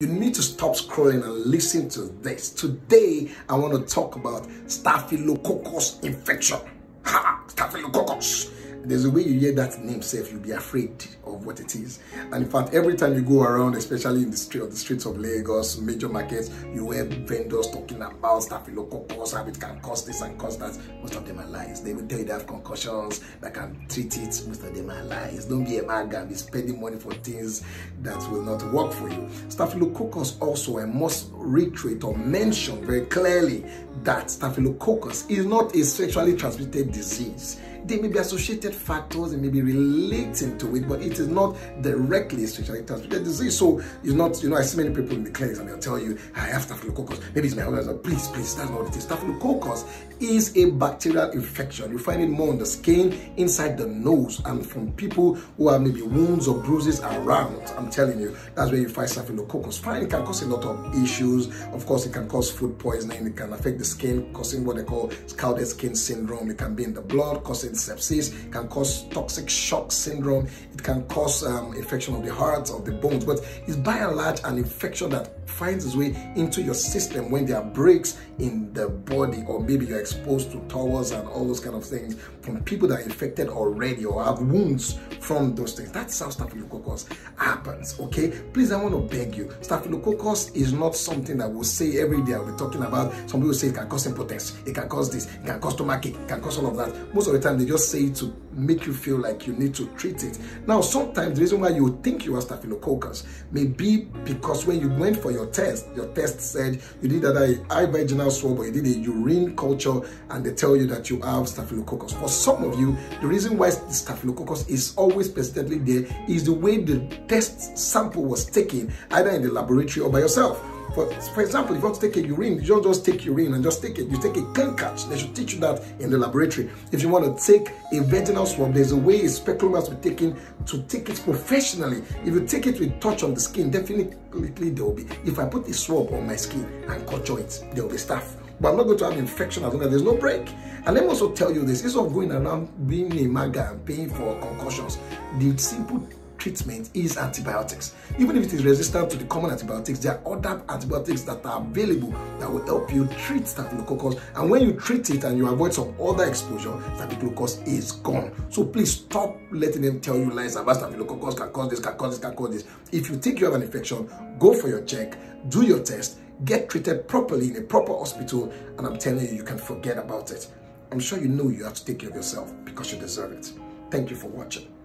You need to stop scrolling and listen to this. Today, I want to talk about staphylococcus infection. Ha! Staphylococcus. There's a way you hear that name, safe, you'll be afraid of what it is. And in fact, every time you go around, especially in the street of the streets of Lagos, major markets, you hear vendors talking about staphylococcus, how it can cause this and cause that. Most of them are lies. They will tell you they have concussions that can treat it. Most of them are lies. Don't be a man and be spending money for things that will not work for you. Staphylococcus also, I must reiterate or mention very clearly that staphylococcus is not a sexually transmitted disease there may be associated factors, it may be relating to it, but it is not directly sexually transmitted disease. So it's not, you know, I see many people in the clinics and they'll tell you, I have staphylococcus. Maybe it's my husband. Please, please, that's not what it is. Staphylococcus is a bacterial infection. You find it more on the skin, inside the nose, and from people who have maybe wounds or bruises around. I'm telling you, that's where you find staphylococcus. Fine, it can cause a lot of issues. Of course, it can cause food poisoning. It can affect the skin, causing what they call scalded skin syndrome. It can be in the blood, causing sepsis, can cause toxic shock syndrome, it can cause um, infection of the heart, of the bones, but it's by and large an infection that finds its way into your system when there are breaks in the body or maybe you're exposed to towels and all those kind of things from people that are infected already or have wounds from those things. That's how staphylococcus happens, okay? Please, I want to beg you, staphylococcus is not something that we'll say every day. Be talking about, some people say it can cause impotence, it can cause this, it can cause stomachache, it can cause all of that. Most of the time, they just say it to make you feel like you need to treat it. Now, sometimes the reason why you think you have staphylococcus may be because when you went for your test, your test said you did a eye vaginal swab or you did a urine culture and they tell you that you have staphylococcus. For some of you, the reason why staphylococcus is always persistently there is the way the test sample was taken, either in the laboratory or by yourself. For, for example, if you want to take a urine, you don't just take urine and just take it. You take a clean catch. They should teach you that in the laboratory. If you want to take a vaginal swab, there's a way a speculum has to be taken to take it professionally. If you take it with touch on the skin, definitely there will be. If I put a swab on my skin and culture it, there will be staph. But I'm not going to have infection as long as there's no break. And let me also tell you this, instead of going around being a maga and paying for concussions, the simple treatment is antibiotics. Even if it is resistant to the common antibiotics, there are other antibiotics that are available that will help you treat staphylococcus. And when you treat it and you avoid some other exposure, staphylococcus is gone. So please stop letting them tell you lies about staphylococcus can cause this, can cause this, can cause this. If you think you have an infection, go for your check, do your test, get treated properly in a proper hospital, and I'm telling you, you can forget about it. I'm sure you know you have to take care of yourself because you deserve it. Thank you for watching.